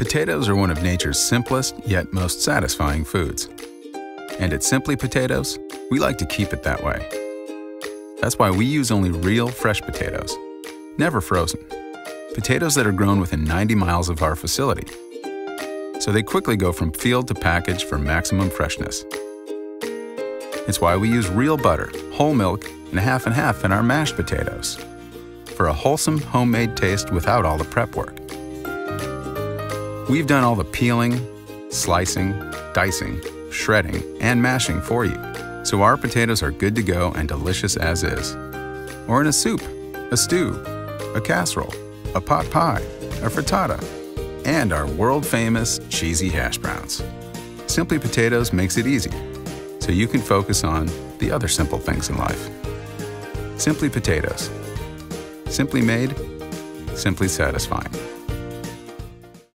Potatoes are one of nature's simplest yet most satisfying foods. And at Simply Potatoes, we like to keep it that way. That's why we use only real fresh potatoes, never frozen. Potatoes that are grown within 90 miles of our facility. So they quickly go from field to package for maximum freshness. It's why we use real butter, whole milk, and half and half in our mashed potatoes for a wholesome homemade taste without all the prep work. We've done all the peeling, slicing, dicing, shredding, and mashing for you, so our potatoes are good to go and delicious as is. Or in a soup, a stew, a casserole, a pot pie, a frittata, and our world famous cheesy hash browns. Simply Potatoes makes it easy, so you can focus on the other simple things in life. Simply Potatoes. Simply made, simply satisfying.